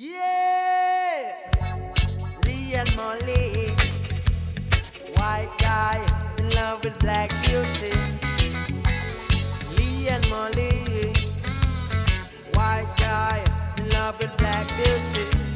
Yeah, Lee and Molly, white guy in love with black beauty. Lee and Molly, white guy in love with black beauty.